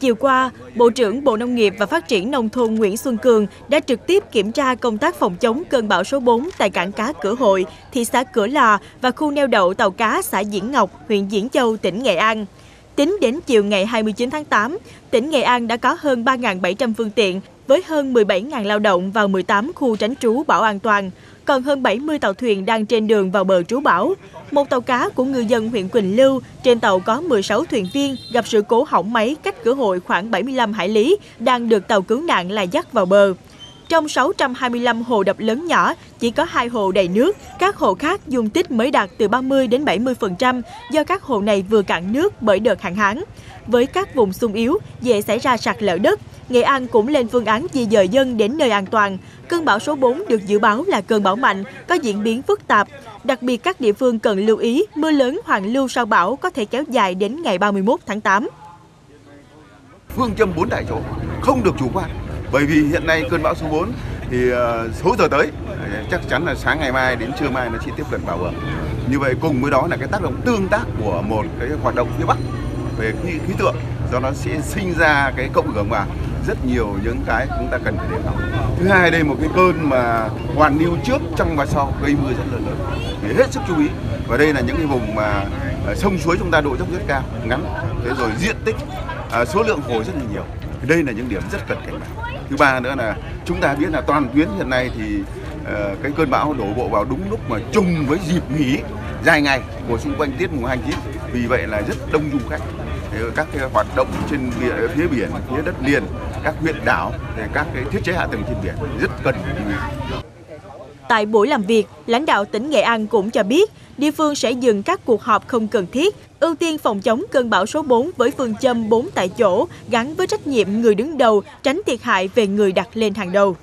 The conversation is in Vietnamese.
Chiều qua, Bộ trưởng Bộ Nông nghiệp và Phát triển Nông thôn Nguyễn Xuân Cường đã trực tiếp kiểm tra công tác phòng chống cơn bão số 4 tại cảng cá Cửa Hội, thị xã Cửa Lò và khu neo đậu tàu cá xã Diễn Ngọc, huyện Diễn Châu, tỉnh Nghệ An. Tính đến chiều ngày 29 tháng 8, tỉnh Nghệ An đã có hơn 3.700 phương tiện với hơn 17.000 lao động vào 18 khu tránh trú bão an toàn, còn hơn 70 tàu thuyền đang trên đường vào bờ trú bão. Một tàu cá của ngư dân huyện Quỳnh Lưu, trên tàu có 16 thuyền viên gặp sự cố hỏng máy cách cửa hội khoảng 75 hải lý, đang được tàu cứu nạn lai dắt vào bờ. Trong 625 hồ đập lớn nhỏ, chỉ có hai hồ đầy nước, các hồ khác dung tích mới đạt từ 30 đến 70% do các hồ này vừa cạn nước bởi đợt hạn hán. Với các vùng sung yếu, dễ xảy ra sạt lở đất, Nghệ An cũng lên phương án di dời dân đến nơi an toàn. Cơn bão số 4 được dự báo là cơn bão mạnh, có diễn biến phức tạp. Đặc biệt các địa phương cần lưu ý mưa lớn hoàn lưu sau bão có thể kéo dài đến ngày 31 tháng 8. Phương châm 4 tại chỗ, không được chủ quan. Bởi vì hiện nay cơn bão số 4 thì ờ, số giờ tới ờ, chắc chắn là sáng ngày mai đến trưa mai nó sẽ tiếp cận vào vừa. Như vậy cùng với đó là cái tác động tương tác của một cái hoạt động phía Bắc về khí, khí tượng do nó sẽ sinh ra cái cộng hưởng vào rất nhiều những cái chúng ta cần phải đề phòng. Thứ hai đây một cái cơn mà hoàn lưu trước, trong và sau gây mưa rất lớn lớn. để hết sức chú ý. Và đây là những cái vùng mà ờ, sông suối chúng ta độ dốc rất cao, ngắn. Thế rồi diện tích, số lượng hồ rất là nhiều. Thì đây là những điểm rất cần cảnh báo. Thứ ba nữa là chúng ta biết là toàn tuyến hiện nay thì uh, cái cơn bão đổ bộ vào đúng lúc mà trùng với dịp nghỉ dài ngày của xung quanh tiết mùng 29 vì vậy là rất đông du khách các cái hoạt động trên phía biển phía đất liền các huyện đảo các cái thiết chế hạ tầng trên biển rất cần lưu ý Tại buổi làm việc, lãnh đạo tỉnh Nghệ An cũng cho biết, địa phương sẽ dừng các cuộc họp không cần thiết, ưu tiên phòng chống cơn bão số 4 với phương châm 4 tại chỗ, gắn với trách nhiệm người đứng đầu, tránh thiệt hại về người đặt lên hàng đầu.